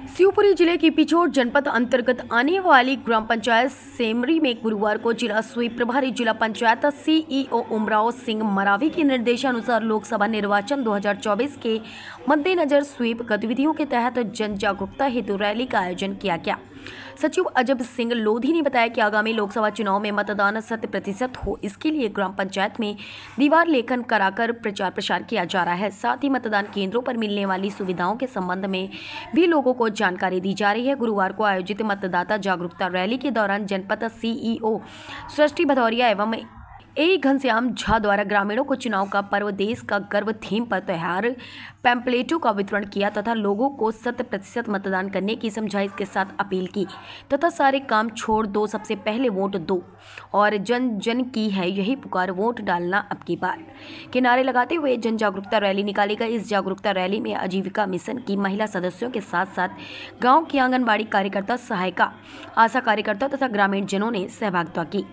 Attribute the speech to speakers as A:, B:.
A: शिवपुरी ज़िले की पिछोर जनपद अंतर्गत आने वाली ग्राम पंचायत सेमरी में गुरुवार को जिला स्वीप प्रभारी जिला पंचायत सीईओ उमराव सिंह मरावी के निर्देशानुसार लोकसभा निर्वाचन 2024 के मद्देनजर स्वीप गतिविधियों के तहत जन जागरूकता हेतु रैली का आयोजन किया गया। सचिव अजब सिंह लोधी ने बताया कि आगामी लोकसभा चुनाव में मतदान शत प्रतिशत हो, इसके लिए ग्राम पंचायत में दीवार लेखन कराकर प्रचार प्रसार किया जा रहा है। साथ ही मतदान केंद्रों पर मिलने वाली सुविधाओं के संबंध में भी लोगों को जानकारी दी जा रही है। गुरुवार को आयोजित मतदाता जागरूकता रैली के दौरान जनपद सीईओ सृष्टि भदौरिया एवं ए घनश्याम झा द्वारा ग्रामीणों को चुनाव का पर्व, देश का गर्व थीम पर त्यौहार, पैम्पलेटों का वितरण किया तथा लोगों को शत प्रतिशत मतदान करने की समझाइश के साथ अपील की तथा सारे काम छोड़ दो, सबसे पहले वोट दो। और जन जन की है यही पुकार, वोट डालना अब की बार। के नारे लगाते हुए जन जागरूकता रैली निकाली गई। इस जागरूकता रैली में आजीविका मिशन की महिला सदस्यों के साथ साथ गाँव की आंगनबाड़ी कार्यकर्ता सहायिका, आशा कार्यकर्ता तथा ग्रामीण जनों ने सहभागिता की।